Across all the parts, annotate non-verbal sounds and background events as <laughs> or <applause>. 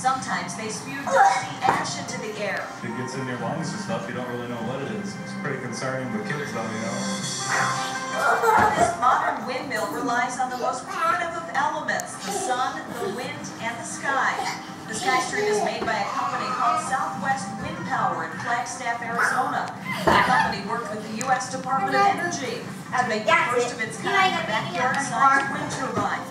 Sometimes they spew <laughs> dusty ash into the air. It gets in your lungs and stuff, you don't really know what it is. It's pretty concerning, but kids don't, you know. This modern windmill relies on the most primitive of elements, the sun, the wind, and the sky. The SkyStream is made by a company called Southwest Wind Power in Flagstaff, Arizona. The company worked with the U.S. Department of Energy to make the first of its kind backyard-sized wind turbine.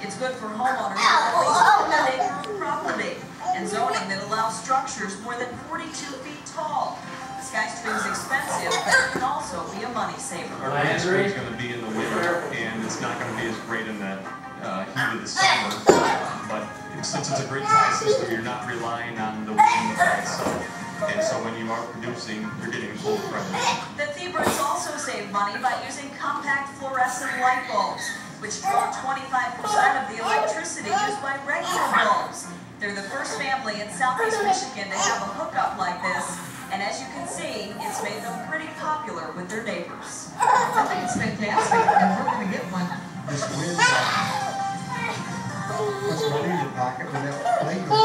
It's good for homeowners with at least one acre of property and zoning that allows structures more than 42 feet tall. SkyStream's expensive, but it can also be a money saver. Our answer is going to be in the winter, and it's not going to be as great in the uh, heat of the summer. But since it's a grid tie system, you're not relying on the wind by itself. And so when you are producing, you're getting full credit. The Thebrids also save money by using compact fluorescent light bulbs, which draw 25% of the electricity used by regular bulbs. They're the first family in southeast Michigan to have a hookup like this, and as you can see, it's made them pretty popular with their neighbors. I think it's fantastic, and we're gonna get one. This wind, puts money in your pocket when that plane goes.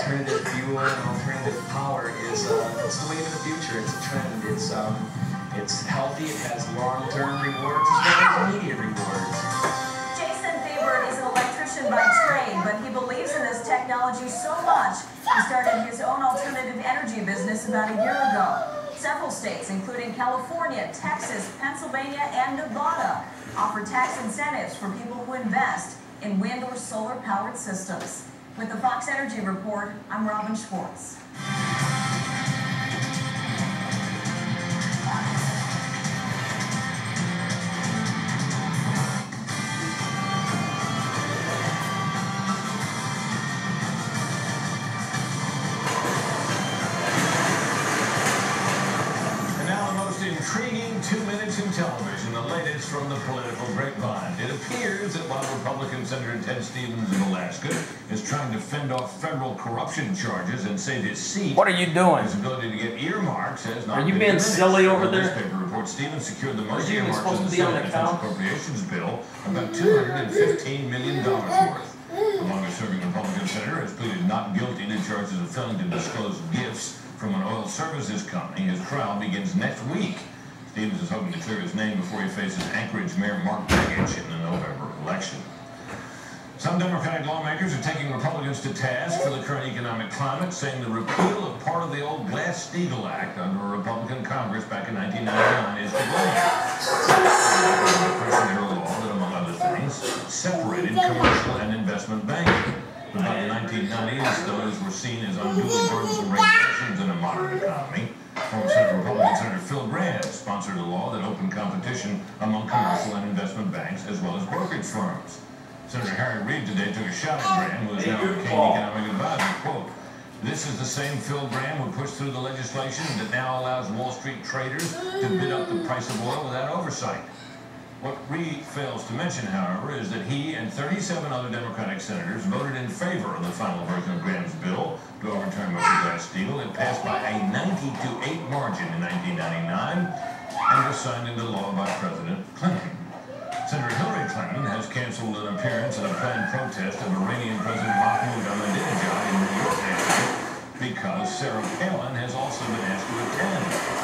Alternative fuel and alternative power is, uh, it's the wave of the future. It's a trend. It's, um, it's healthy. It has long-term rewards as well as immediate rewards. Jason Thebrid is an electrician by trade, but he believes in this technology so much, he started his own alternative energy business about a year ago. Several states, including California, Texas, Pennsylvania, and Nevada, offer tax incentives for people who invest in wind or solar powered systems. With the Fox Energy Report, I'm Robin Schwartz. Intriguing two minutes in television, the latest from the political grapevine. It appears that while Republican Senator Ted Stevens of Alaska is trying to fend off federal corruption charges and save his seat, What are you doing? his ability to get earmarks has not Are you been being silly over The there? Newspaper reports Stevens secured the most Are you earmarks supposed in the be on Senate the Defense? Appropriations Bill, about $215 million worth. The longest-serving Republican senator has pleaded not guilty to charges of failing to disclose gifts from an oil services company. His trial begins next week. Stevens is hoping to clear his name before he faces Anchorage Mayor Mark Begich in the November election. Some Democratic lawmakers are taking Republicans to task for the current economic climate, saying the repeal of part of the old Glass-Steagall Act under a Republican Congress back in 1999 is to blame. Law that, among other things, separated commercial and investment banking. By the 1990s, those were seen as unduly burdensome regulations in a modern economy. Former Senate Republican Senator Phil Gramm sponsored a law that opened competition among commercial and investment banks as well as brokerage firms. Senator Harry Reid today took a shot at Gramm, who is now a McCain economic advisor. Quote, this is the same Phil Gramm who pushed through the legislation that now allows Wall Street traders to bid up the price of oil without oversight. What Reid fails to mention, however, is that he and 37 other Democratic senators voted in favor of the final version of Gramm's bill to overturn Mr. Glass-Steagall. It passed by a 90 to 8 margin in 1999 and was signed into law by President Clinton. Senator Hillary Clinton has canceled an appearance at a planned protest of Iranian President Mahmoud Ahmadinejad in New York because Sarah Palin has also been asked to attend.